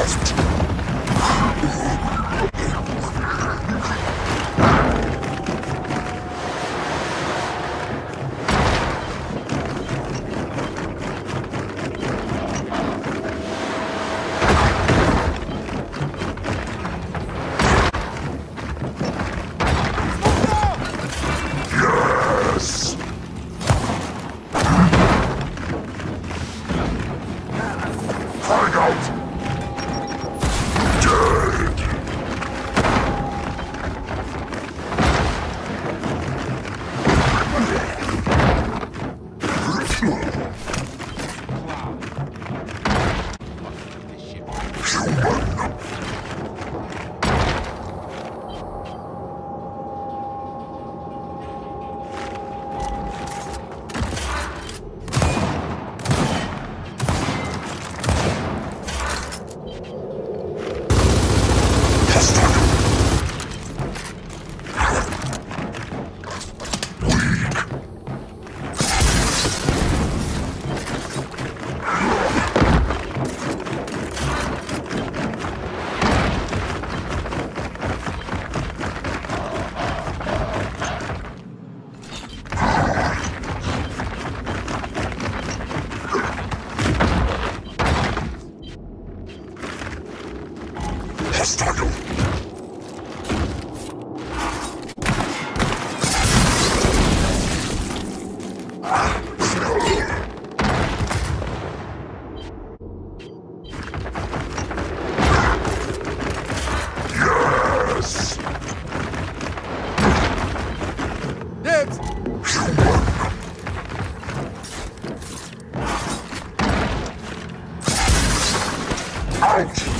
lost. hostile! Ouch!